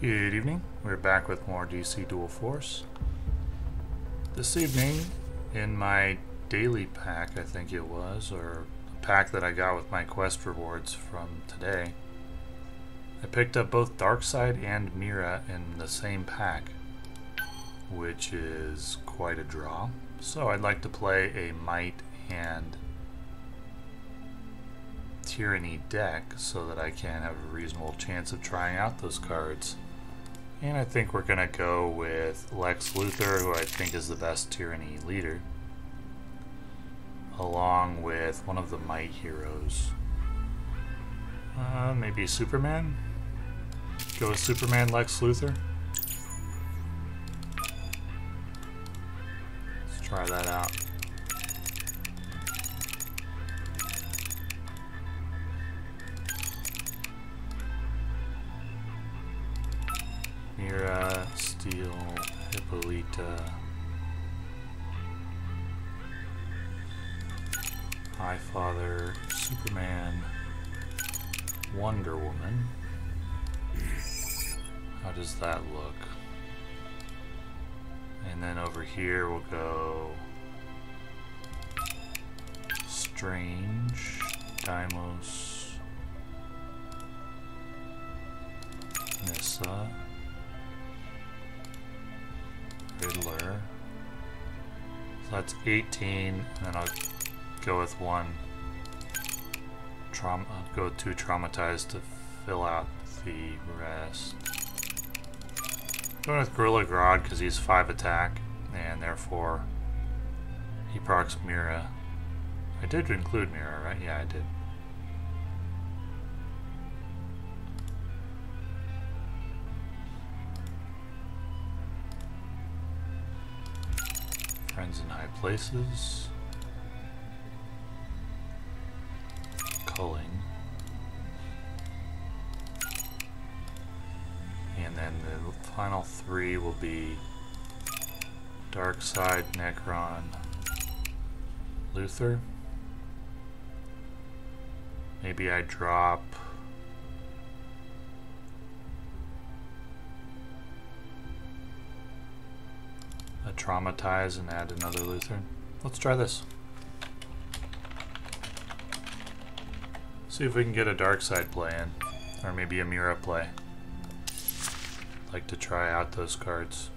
Good evening. We're back with more DC Dual Force. This evening, in my daily pack, I think it was, or a pack that I got with my quest rewards from today, I picked up both Darkseid and Mera in the same pack, which is quite a draw. So I'd like to play a Might and Tyranny deck so that I can have a reasonable chance of trying out those cards. And I think we're going to go with Lex Luthor, who I think is the best Tyranny leader, along with one of the Might heroes. Uh, maybe Superman? Go with Superman Lex Luthor? Let's try that out. Mera, Steel, Hippolyta, Highfather, Superman, Wonder Woman. How does that look? And then over here we'll go Strange, Deimos, Nyssa. Riddler. So that's 18, and then I'll go with one. Trauma, I'll go two traumatized to fill out the rest. Going with Gorilla Grodd because he's 5 attack, and therefore he procs Mera. I did include Mera, right? Yeah, I did. Places. Culling. And then the final three will be Darkseid, Nekron, Luthor. Maybe I drop traumatize and add another Luthor. Let's try this. See if we can get a Darkseid play in, or maybe a Mera play. Like to try out those cards.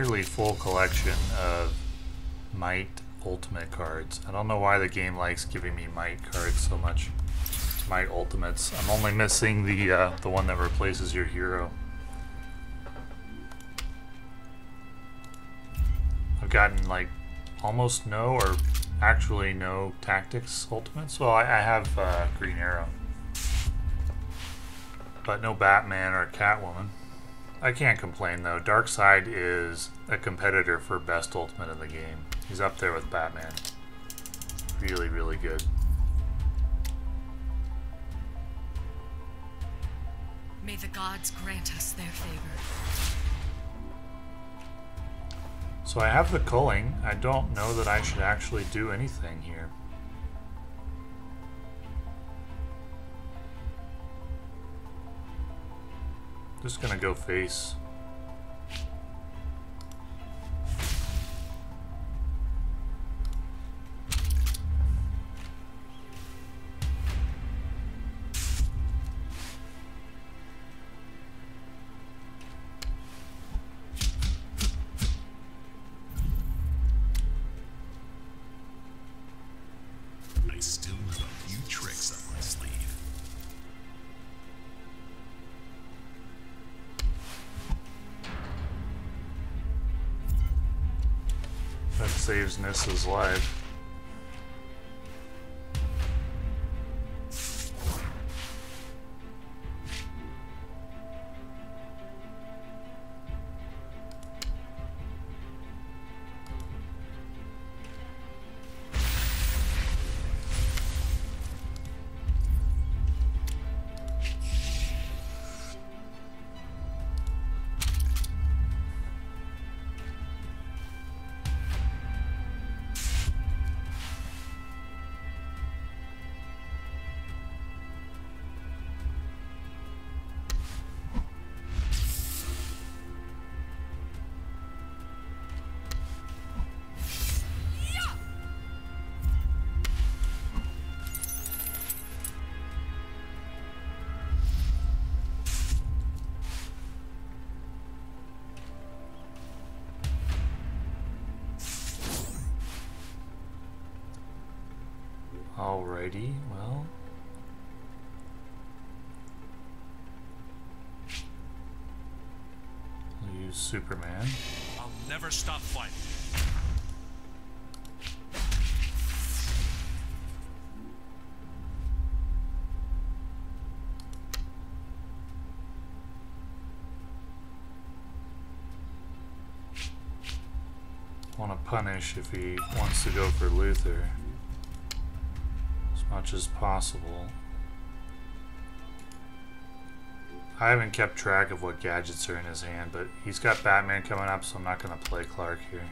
Nearly full collection of Might Ultimate cards. I don't know why the game likes giving me Might cards so much. Might Ultimates. I'm only missing the uh, the one that replaces your hero. I've gotten like almost no or actually no Tactics Ultimates. Well, I, I have uh, Green Arrow. But no Batman or Catwoman. I can't complain though. Darkseid is a competitor for best ultimate in the game. He's up there with Batman. Really, really good. May the gods grant us their favor. So I have the culling. I don't know that I should actually do anything here. Just gonna go face. Saves Nyssa's life. Alrighty, well. We'll use Superman. I'll never stop fighting. Want to punish if he wants to go for Luthor as much as possible. I haven't kept track of what gadgets are in his hand, but he's got Batman coming up, so I'm not going to play Clark here.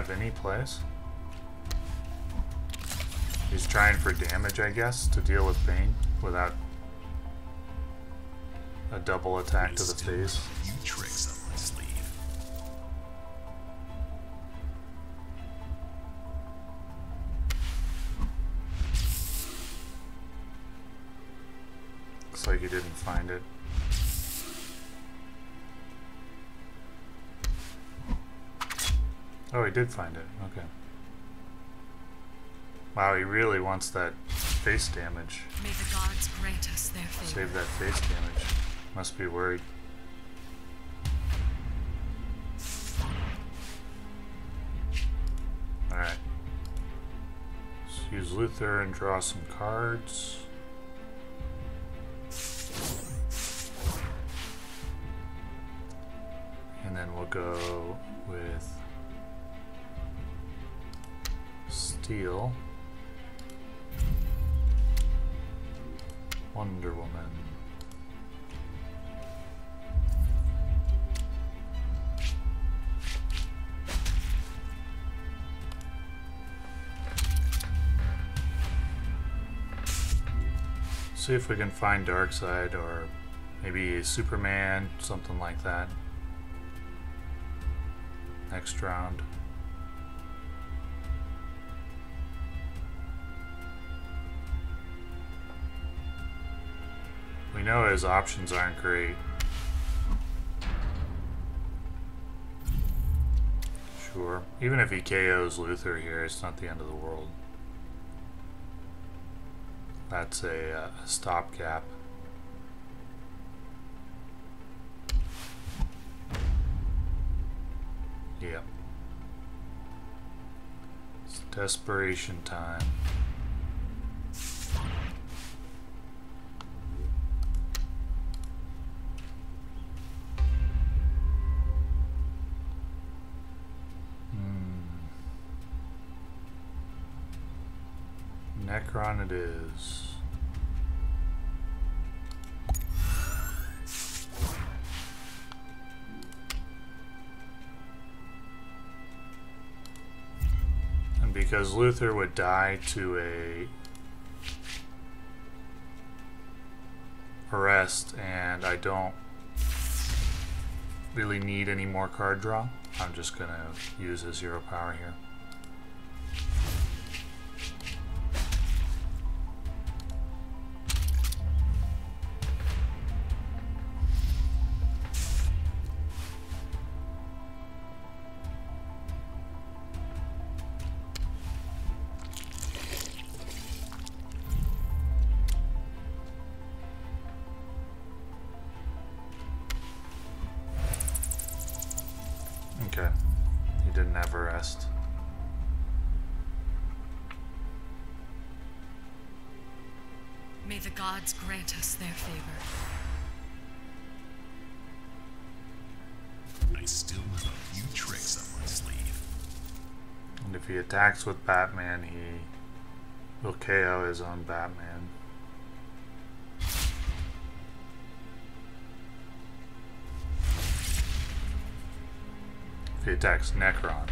Have any place. He's trying for damage, I guess, to deal with pain without a double attack to the face. few tricks up my sleeve. Looks like he didn't find it. He did find it. Okay. Wow, he really wants that face damage. May the gods grant us their favor. Save that face damage. Must be worried. Alright. Let's use Luthor and draw some cards. And then we'll go with Wonder Woman. See if we can find Darkseid or maybe Superman, something like that. Next round. Know his options aren't great. Sure. Even if he KOs Luthor here, it's not the end of the world. That's a uh, stopgap. Yep. It's desperation time. And because Luthor would die to a arrest and I don't really need any more card draw, I'm just gonna use his hero power here. Their favor. I still have a few tricks up my sleeve. And if he attacks with Batman, he will KO his own Batman. If he attacks Nekron.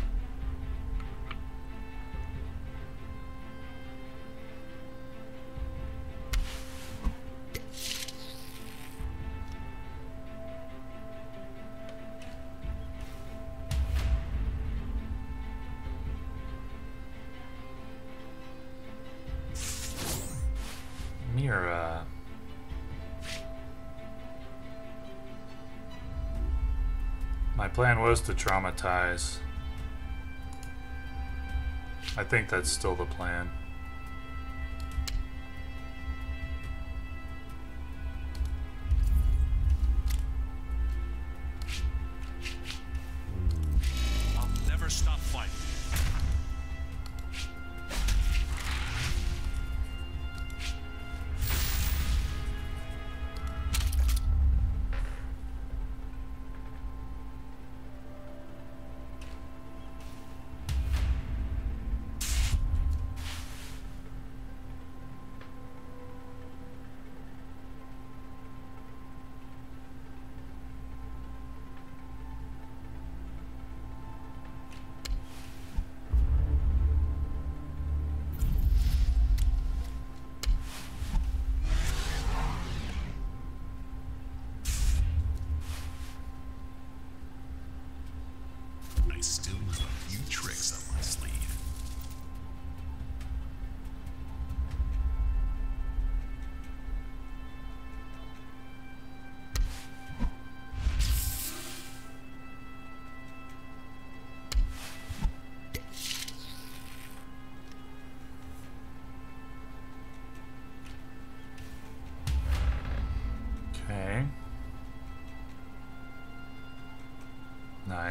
Was to traumatize. I think that's still the plan.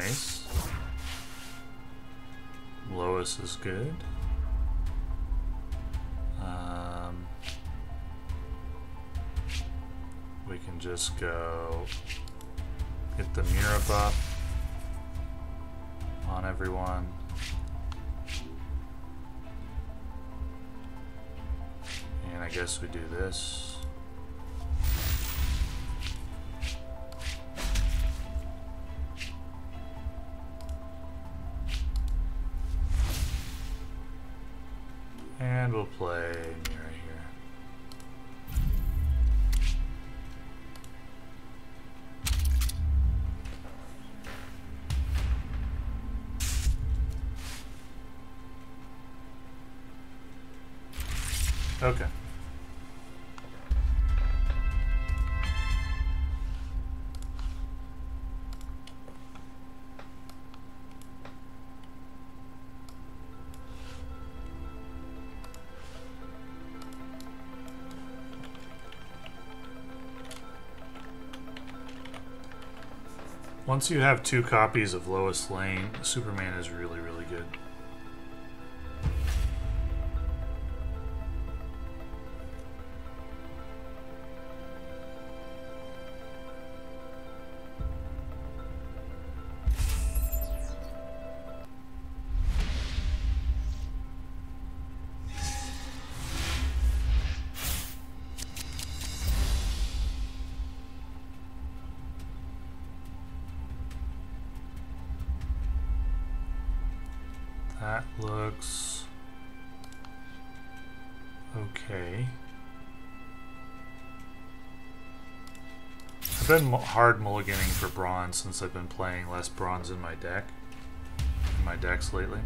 Nice. Lois is good. Um, we can just go get the Mera buff on everyone. And I guess we do this. Once you have two copies of Lois Lane, Superman is really, really good. Been hard mulliganing for bronze since I've been playing less bronze in my deck, in my decks lately.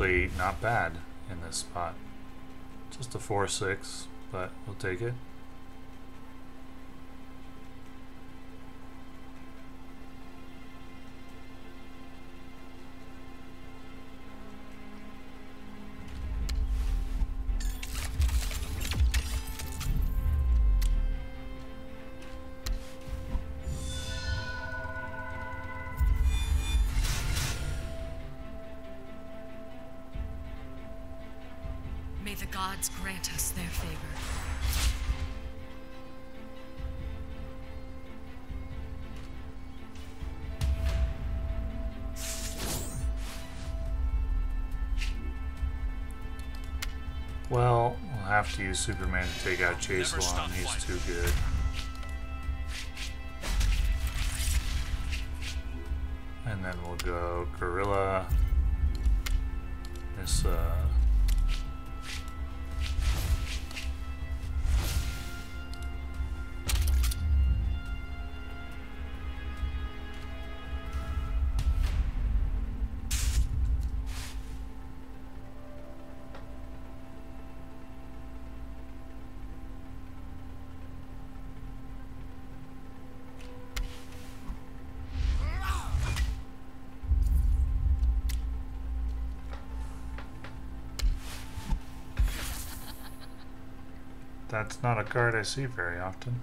Actually not bad in this spot. Just a 4-6, but we'll take it. Have to use Superman to take out Chase Long. He's too good. And then we'll go Gorilla. This, uh. That's not a card I see very often.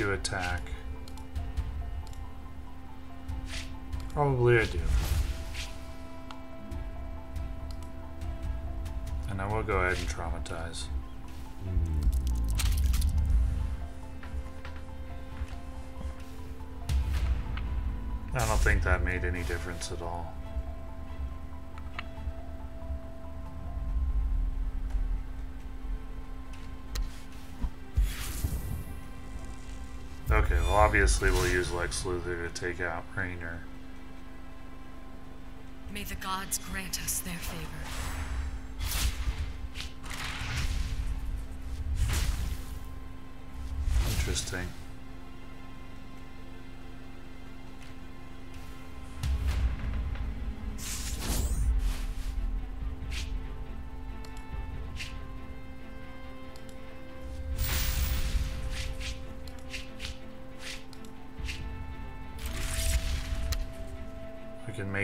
To attack. Probably I do. And I will go ahead and traumatize. I don't think that made any difference at all. Obviously we'll use Lex Luthor to take out Rainer. May the gods grant us their favor. Interesting.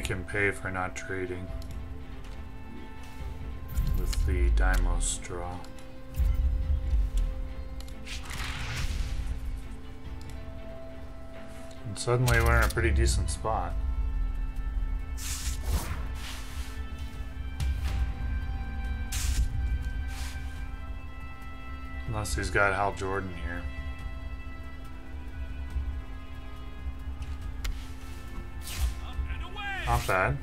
Him pay for not trading with the Deimos straw. And suddenly we're in a pretty decent spot. Unless he's got Hal Jordan here. Not bad.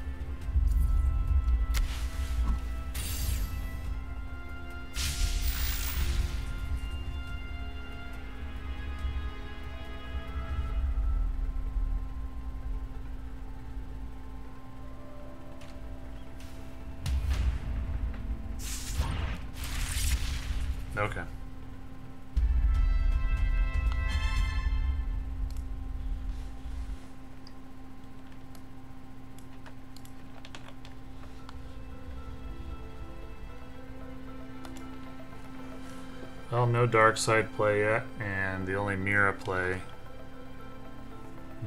No Darkseid play yet, and the only Mera play.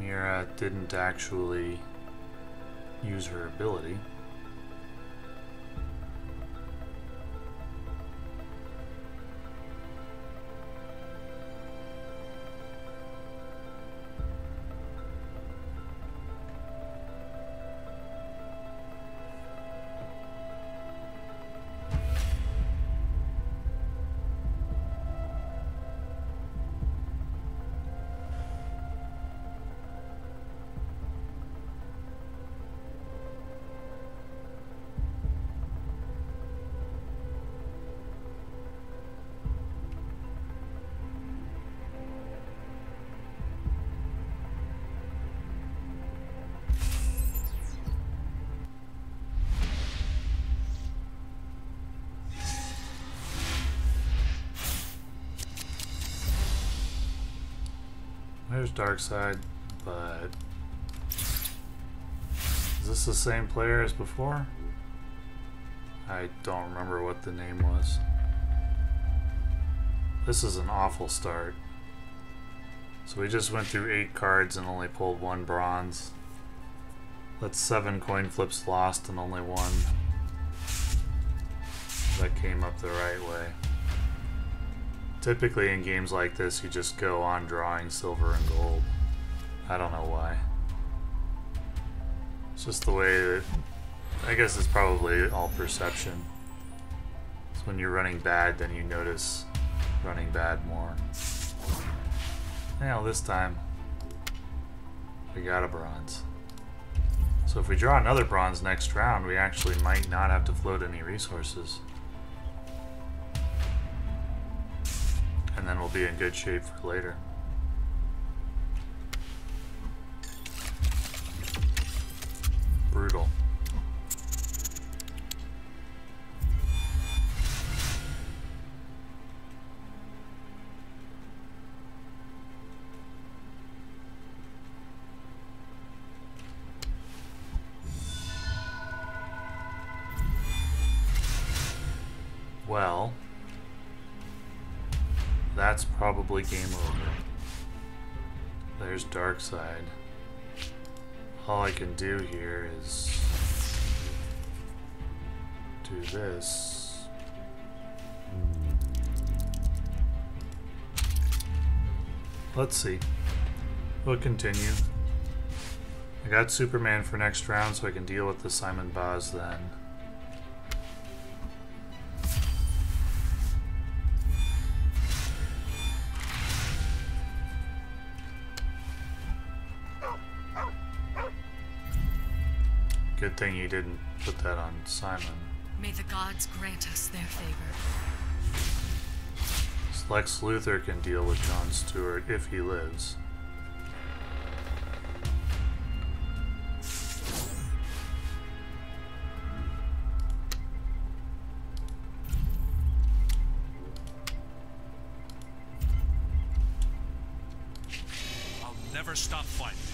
Mera didn't actually use her ability. There's side, but is this the same player as before? I don't remember what the name was. This is an awful start. So we just went through eight cards and only pulled one bronze. That's seven coin flips lost and only one that came up the right way. Typically in games like this, you just go on drawing silver and gold. I don't know why. It's just the way that... I guess it's probably all perception. So when you're running bad, then you notice running bad more. Now this time, we got a bronze. So if we draw another bronze next round, we actually might not have to float any resources. And then we'll be in good shape for later. Brutal. Can do here is do this. Hmm. Let's see. We'll continue. I got Superman for next round so I can deal with the Simon Baz then. Good thing you didn't put that on Simon. May the gods grant us their favor. Lex Luthor can deal with John Stewart if he lives. I'll never stop fighting.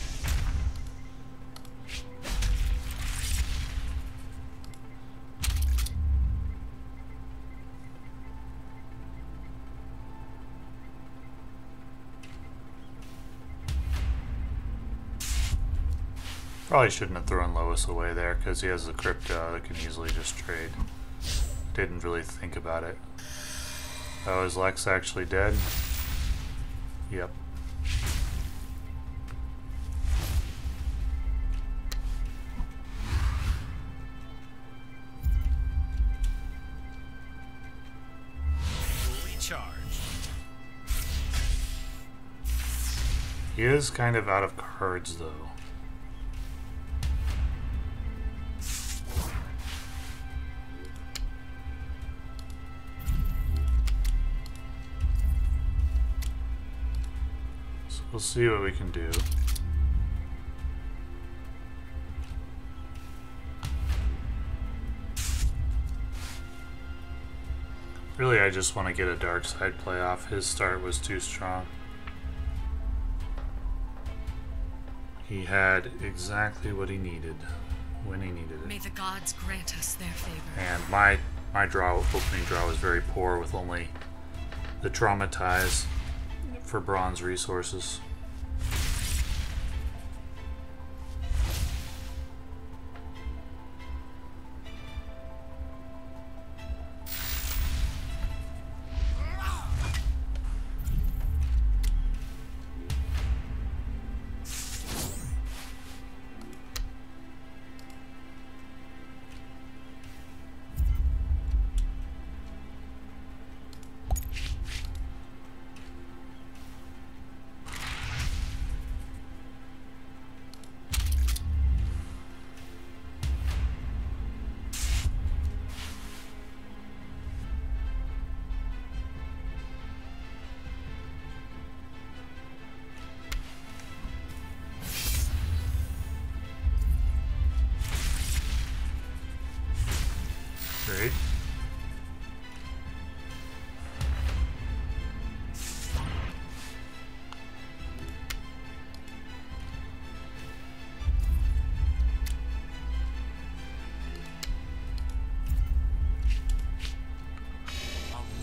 Probably shouldn't have thrown Lois away there because he has the Krypto that can easily just trade. Didn't really think about it. Oh, is Lex actually dead? Yep. Fully charged. He is kind of out of cards though. See what we can do. Really, I just want to get a Darkseid playoff. His start was too strong. He had exactly what he needed when he needed it. May the gods grant us their favor. And my my draw opening draw was very poor with only the traumatize for bronze resources.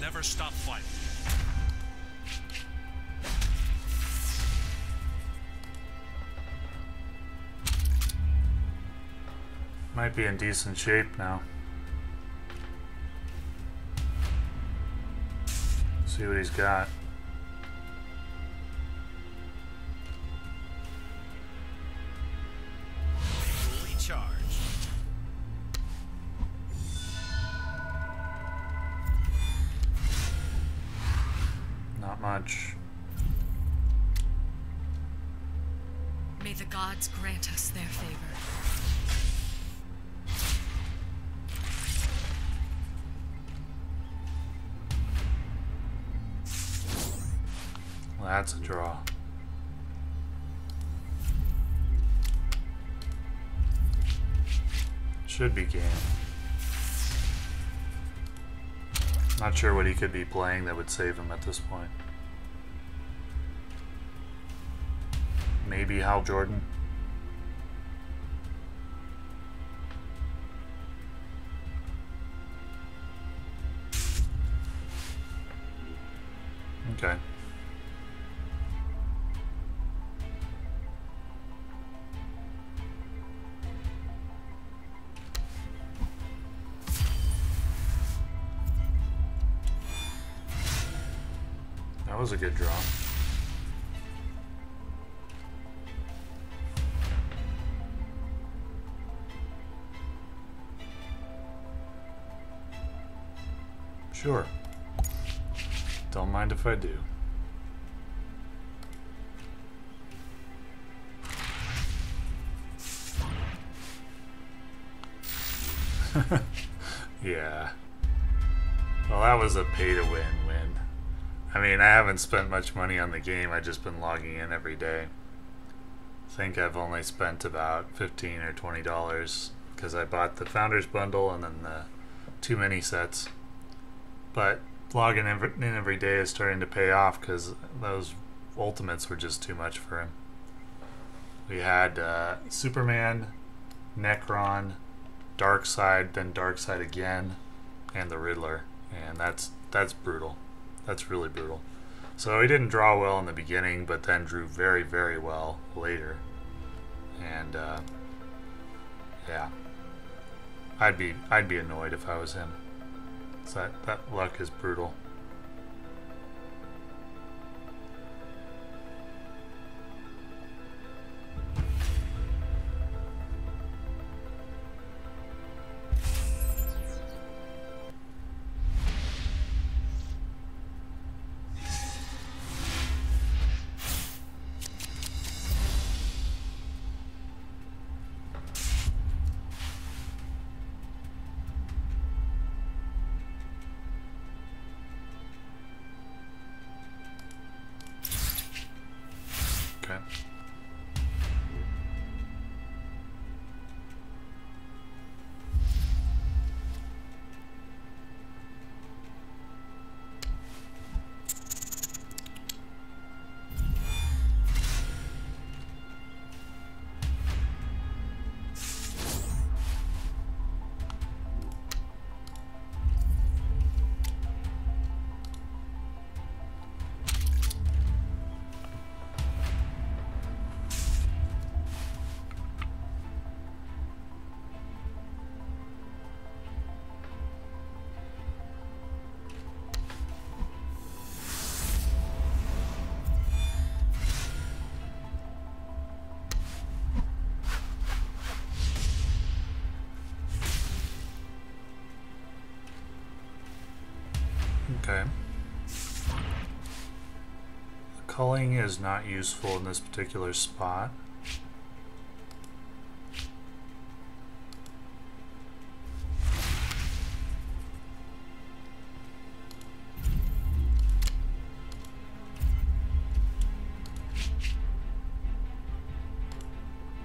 Never stop fighting. Might be in decent shape now. See what he's got. Should be game. Not sure what he could be playing that would save him at this point. Maybe Hal Jordan. If I do. yeah. Well, that was a pay to win win. I mean, I haven't spent much money on the game. I've just been logging in every day. I think I've only spent about 15 or 20 dollars because I bought the founders bundle and then the two mini sets. But logging in in every day is starting to pay off because those ultimates were just too much for him. We had uh, Superman, Nekron, Darkseid, then Darkseid again, and the Riddler, and that's that's brutal. That's really brutal. So he didn't draw well in the beginning, but then drew very, very well later. And uh, yeah, I'd be I'd be annoyed if I was him. That that luck is brutal. Okay. The culling is not useful in this particular spot.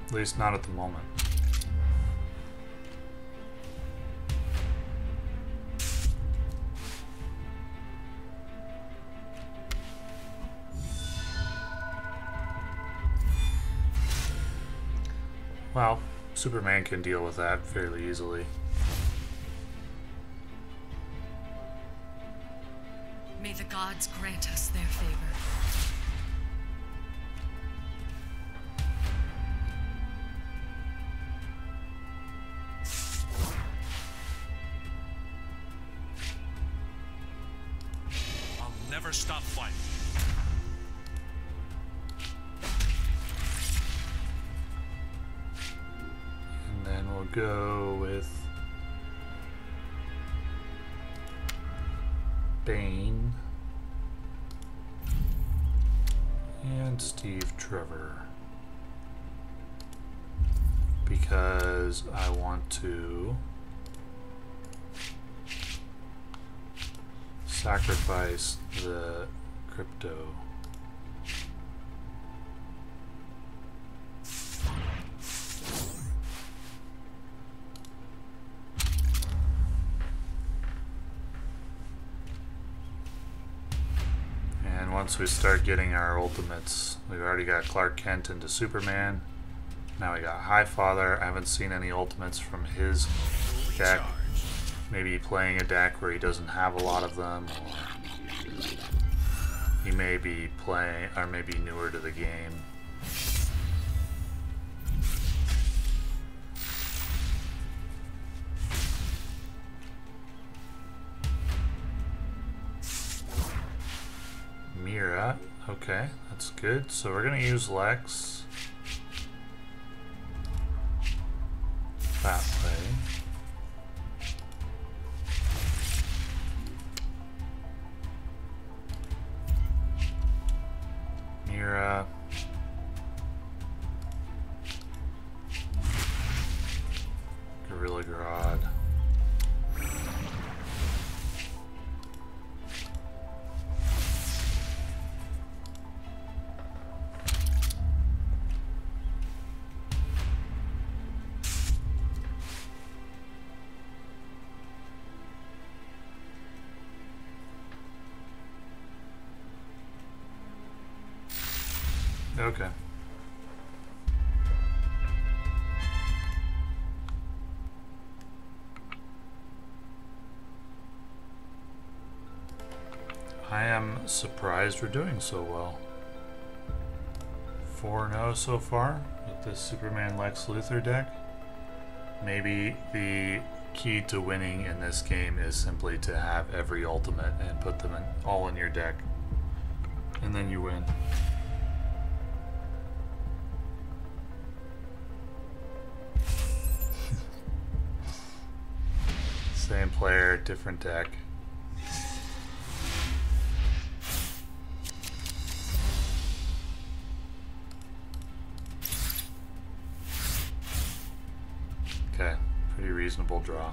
At least not at the moment. Superman can deal with that fairly easily. May the gods grant us their favor. Steve Trevor because I want to sacrifice the Krypto. And once we start getting our ultimates, we've already got Clark Kent into Superman. Now we got Highfather. I haven't seen any ultimates from his deck. Maybe playing a deck where he doesn't have a lot of them, he may be playing, or maybe newer to the game. Okay, that's good. So we're gonna use Lex. Okay. I am surprised we're doing so well. 4 0 so far with this Superman Lex Luthor deck. Maybe the key to winning in this game is simply to have every ultimate and put them in, all in your deck. And then you win. Player, different deck. Okay, pretty reasonable draw.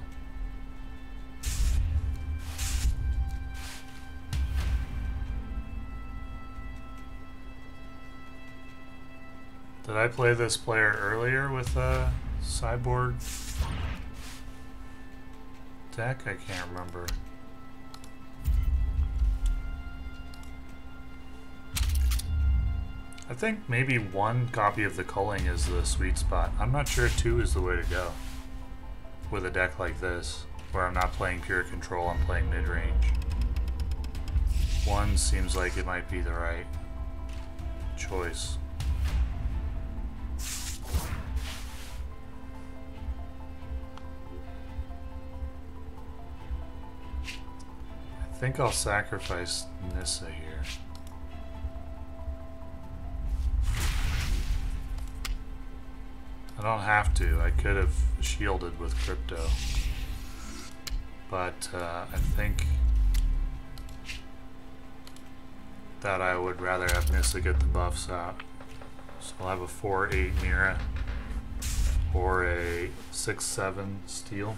Did I play this player earlier with a cyborg deck? I can't remember. I think maybe one copy of the culling is the sweet spot. I'm not sure two is the way to go with a deck like this, where I'm not playing pure control, I'm playing mid range. One seems like it might be the right choice. Think I'll sacrifice Nyssa here. I don't have to. I could have shielded with Krypto. But uh, I think that I would rather have Nyssa get the buffs out. So I'll have a 4-8 Mera or a 6-7 Steel.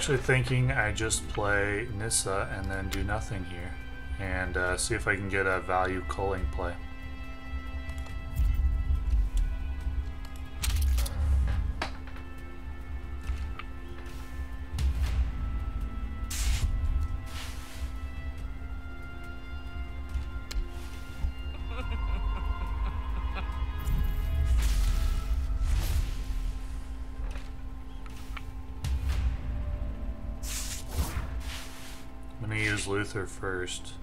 Actually thinking I just play Nyssa and then do nothing here. And uh, see if I can get a value culling play. Use Luthor first.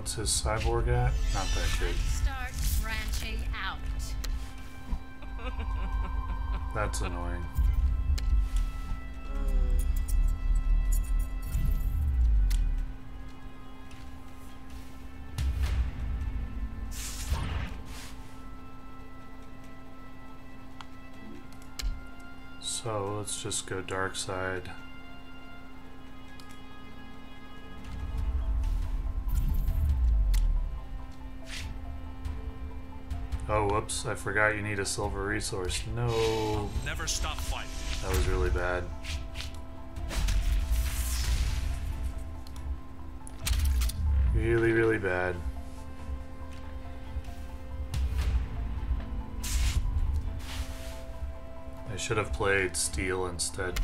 What's his cyborg at? Not that good. Start branching out. That's annoying. So let's just go Darkseid. I forgot you need a silver resource. No, Never stop fighting. that was really bad. Really, really bad. I should have played steel instead.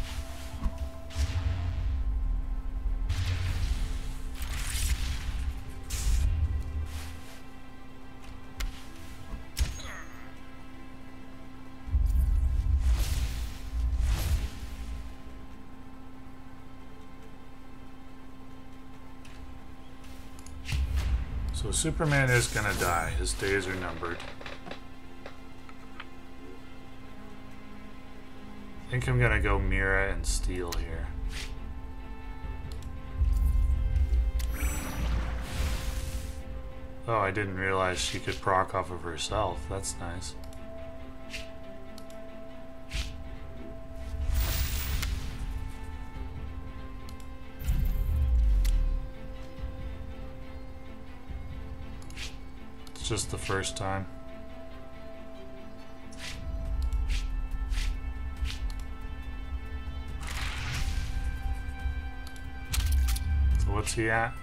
Superman is gonna die. His days are numbered. I think I'm gonna go Mera and Steel here. Oh, I didn't realize she could proc off of herself. That's nice. Just the first time. So what's he at?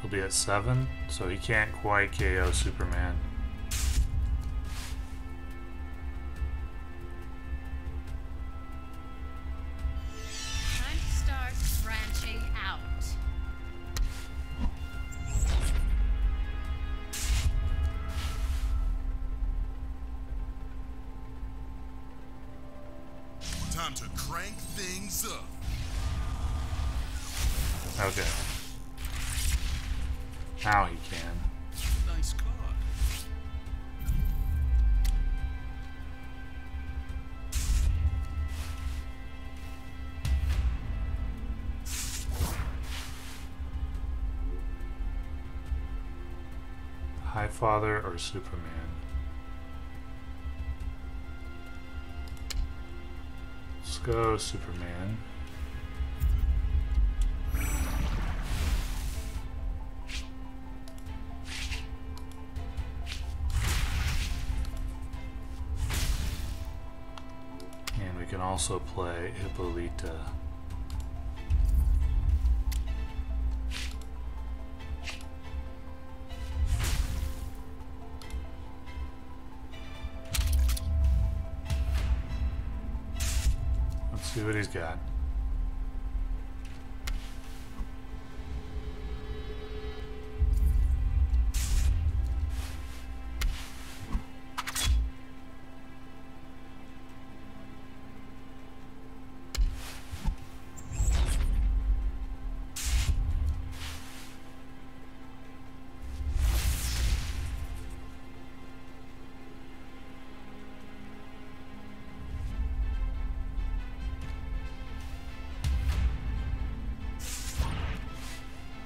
He'll be at 7, so he can't quite KO Superman. Father or Superman? Let's go, Superman. And we can also play Hippolyta. He's got.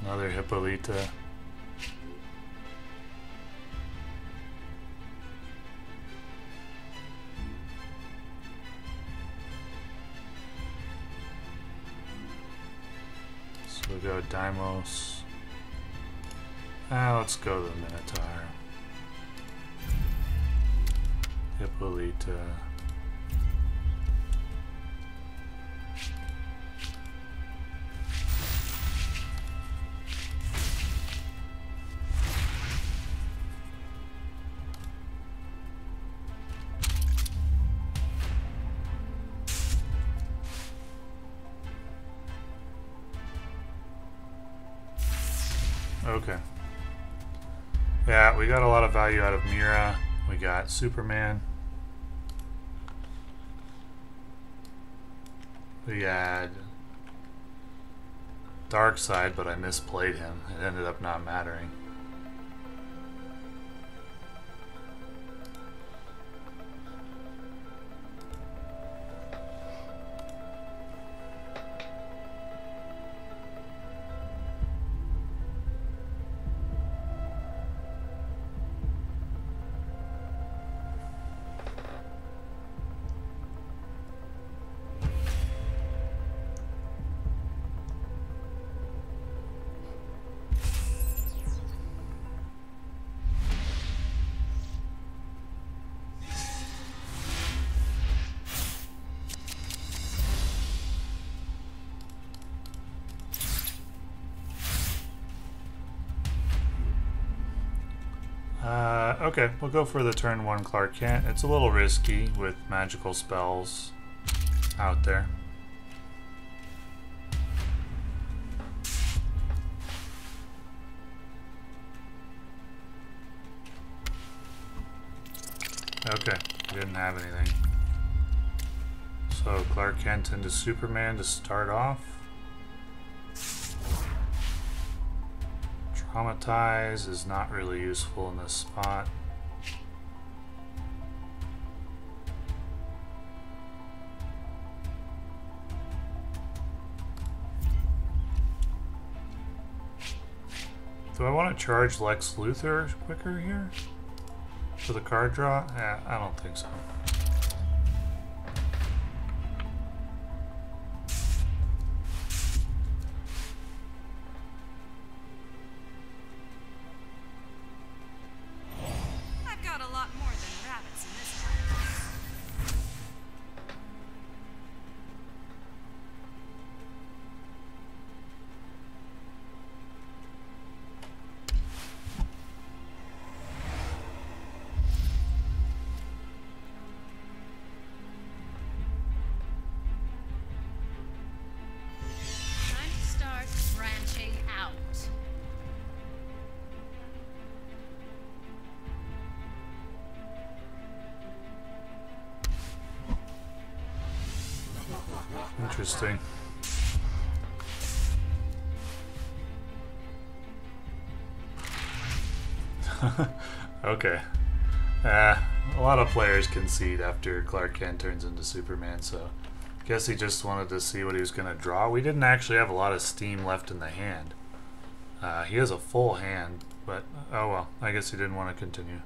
Another Hippolyta. So we go Deimos. Ah, let's go to the Minotaur. Hippolyta. Value out of Mera. We got Superman. We had Darkseid, but I misplayed him. It ended up not mattering. Uh, okay, we'll go for the turn one Clark Kent. It's a little risky with magical spells out there. Okay, didn't have anything. So Clark Kent into Superman to start off. Traumatize is not really useful in this spot. Do I want to charge Lex Luthor quicker here? For the card draw? Yeah, I don't think so. Interesting. okay. Uh, a lot of players concede after Clark Kent turns into Superman, so guess he just wanted to see what he was going to draw. We didn't actually have a lot of steam left in the hand. Uh, he has a full hand, but oh well, I guess he didn't want to continue.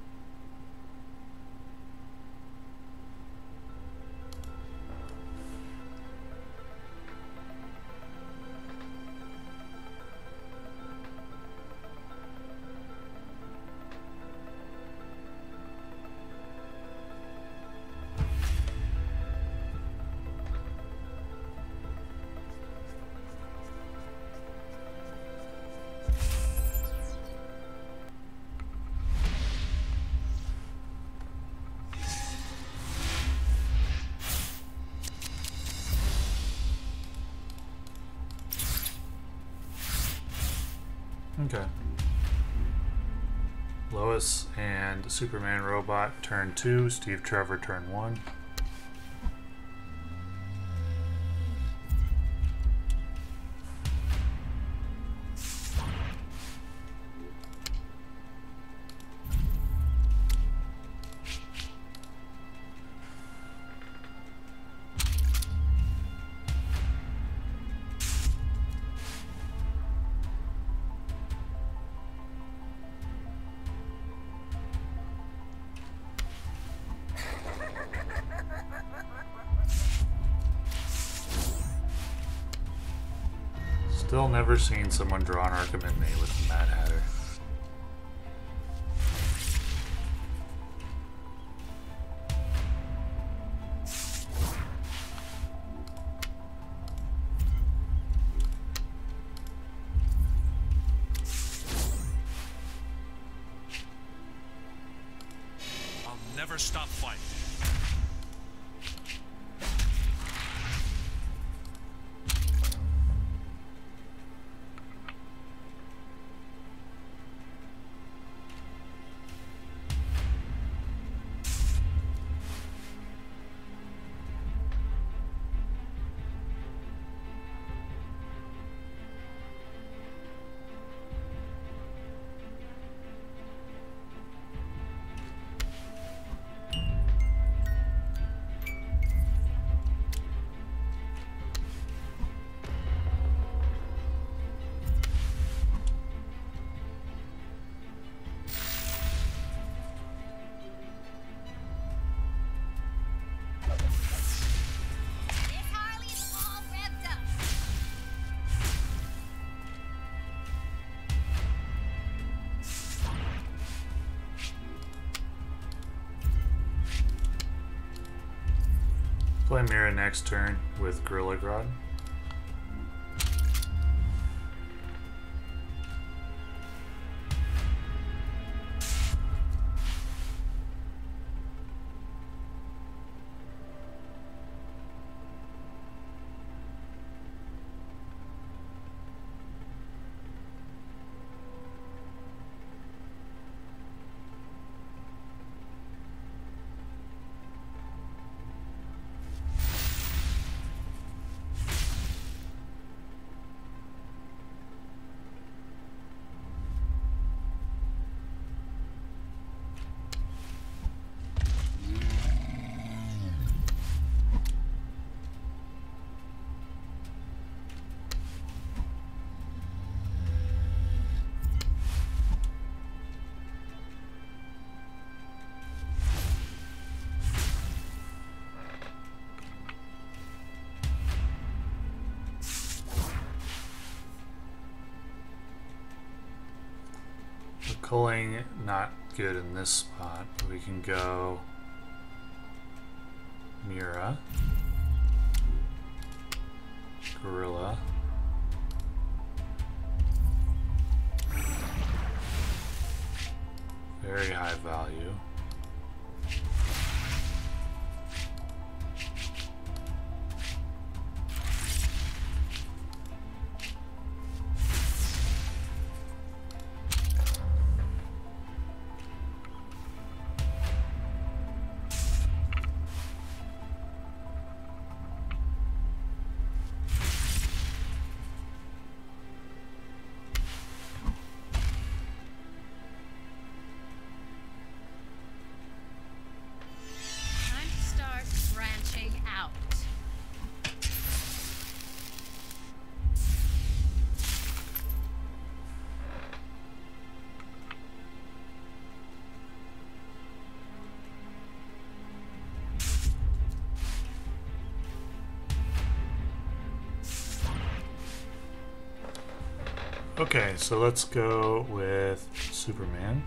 Superman Robot turn 2, Steve Trevor turn 1. Seen someone draw an Inmate with Mad Hatter. Play Mera next turn with Gorilla Grodd. Culling not good in this spot, we can go Mera, Gorilla, very high value. Okay, so let's go with Superman.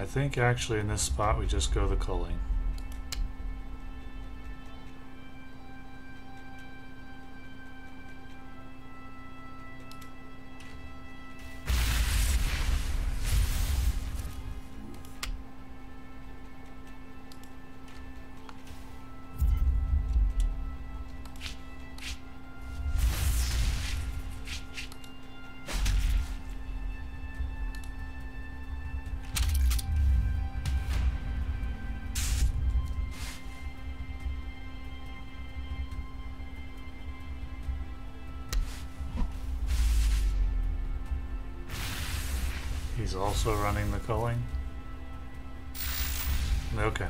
I think actually in this spot we just go the culling. Also running the culling? Okay.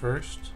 First?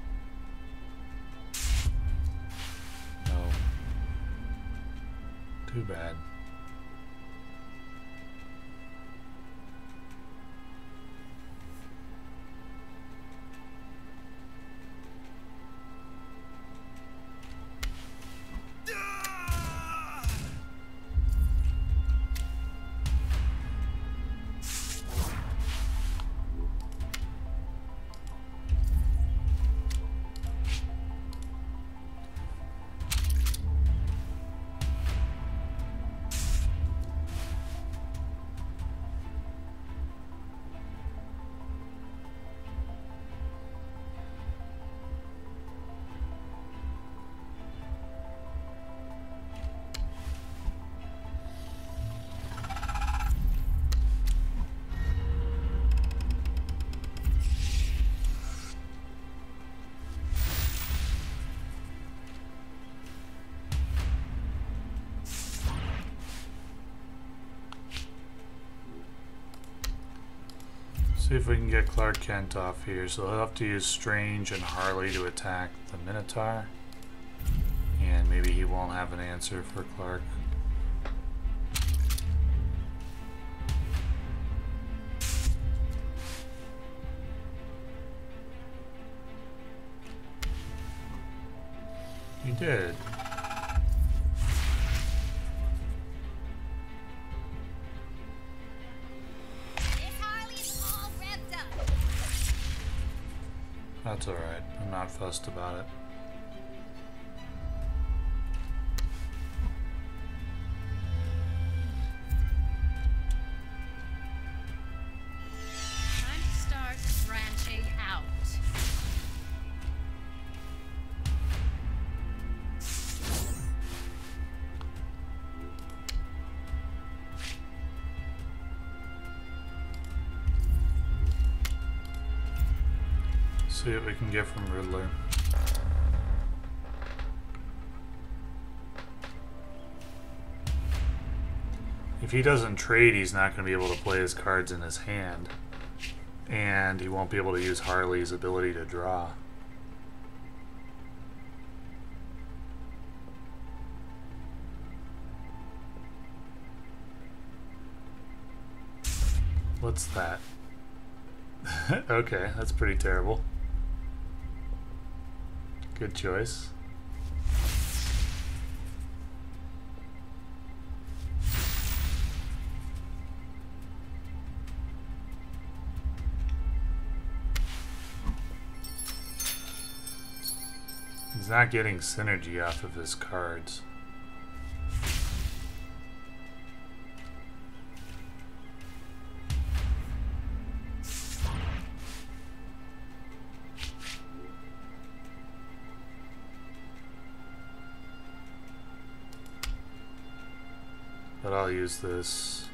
See if we can get Clark Kent off here. So he'll have to use Strange and Harley to attack the Minotaur. And maybe he won't have an answer for Clark. That's alright. I'm not fussed about it. Get from Riddler. If he doesn't trade, he's not going to be able to play his cards in his hand. And he won't be able to use Harley's ability to draw. What's that? okay, that's pretty terrible. Good choice. He's not getting synergy off of his cards. Use this.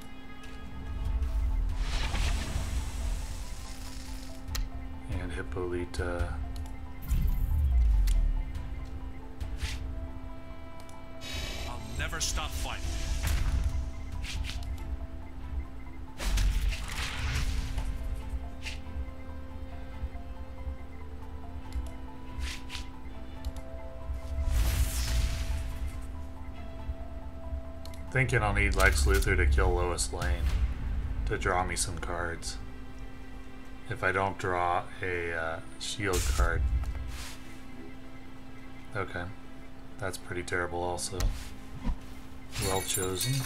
And Hippolyta. I'll never stop fighting. Thinking I'll need Lex Luthor to kill Lois Lane to draw me some cards. If I don't draw a uh, shield card. Okay. That's pretty terrible also. Well chosen.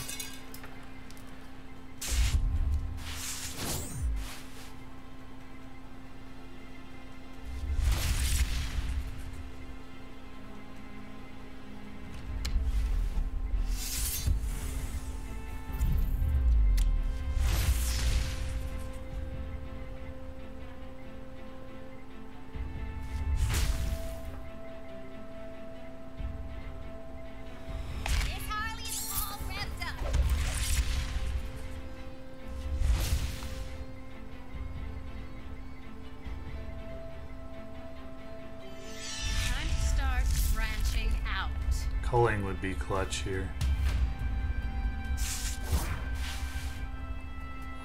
Clutch here.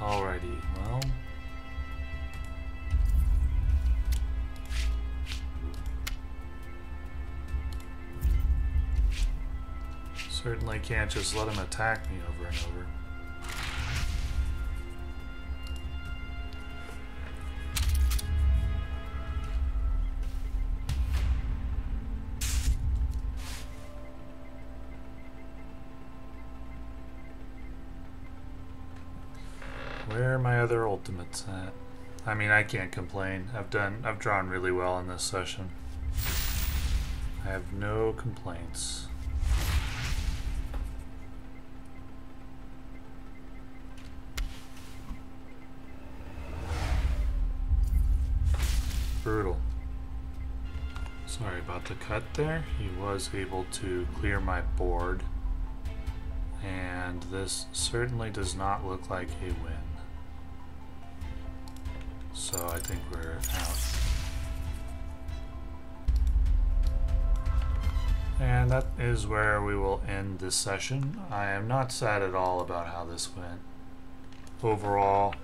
Alrighty, well. Certainly can't just let him attack me over and over. Ultimates at? I mean, I can't complain. I've done, I've drawn really well in this session. I have no complaints. Brutal. Sorry about the cut there. He was able to clear my board. And this certainly does not look like a win. So I think we're out. And that is where we will end this session. I am not sad at all about how this went. Overall,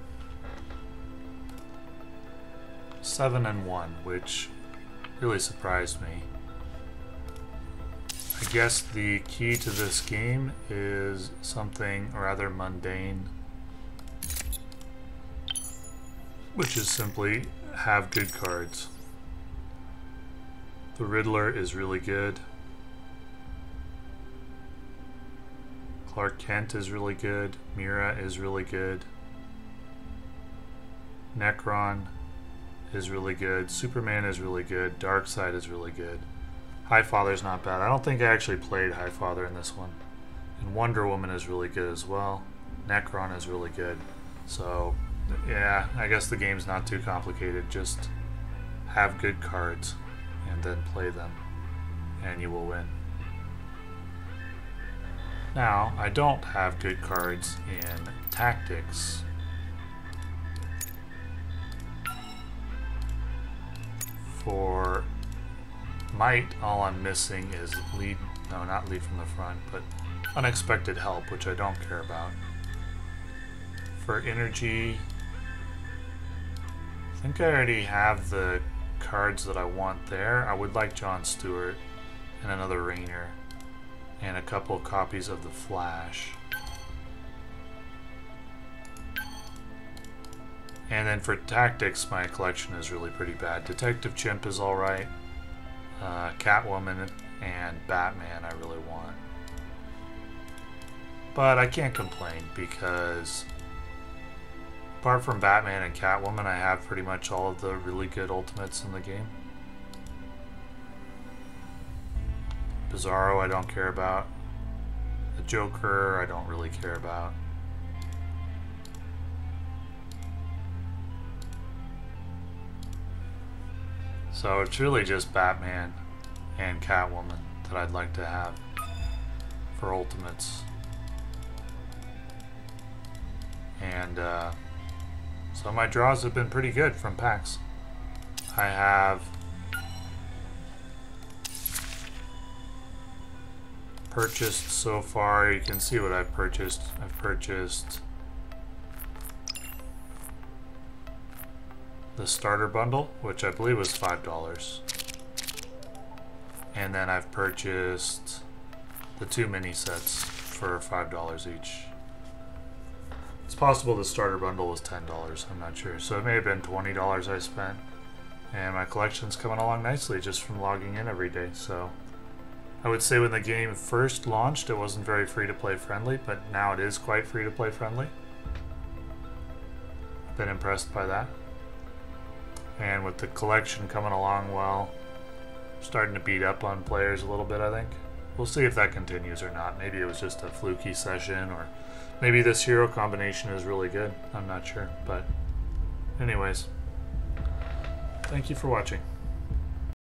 7 and 1, which really surprised me. I guess the key to this game is something rather mundane, which is simply have good cards. The Riddler is really good. Clark Kent is really good. Mera is really good. Nekron is really good. Superman is really good. Darkseid is really good. Highfather's not bad. I don't think I actually played Highfather in this one. And Wonder Woman is really good as well. Nekron is really good. So, yeah, I guess the game's not too complicated. Just have good cards and then play them, and you will win. Now, I don't have good cards in tactics. For might, all I'm missing is lead, no, not lead from the front, but unexpected help, which I don't care about. For energy, think I already have the cards that I want there. I would like John Stewart and another Rainer and a couple copies of The Flash. And then for tactics, my collection is really pretty bad. Detective Chimp is alright. Uh, Catwoman and Batman I really want. But I can't complain because apart from Batman and Catwoman, I have pretty much all of the really good ultimates in the game. Bizarro I don't care about. The Joker I don't really care about. So it's really just Batman and Catwoman that I'd like to have for Ultimates. And uh, of my draws have been pretty good from packs. I have purchased so far, you can see what I've purchased. I've purchased the starter bundle, which I believe was $5. And then I've purchased the two mini sets for $5 each. It's possible the starter bundle was $10, I'm not sure. So it may have been $20 I spent. And my collection's coming along nicely just from logging in every day, so... I would say when the game first launched, it wasn't very free to play friendly, but now it is quite free to play friendly. Been impressed by that. And with the collection coming along well, starting to beat up on players a little bit, I think. We'll see if that continues or not. Maybe it was just a fluky session, or maybe this hero combination is really good. I'm not sure. But, anyways, thank you for watching.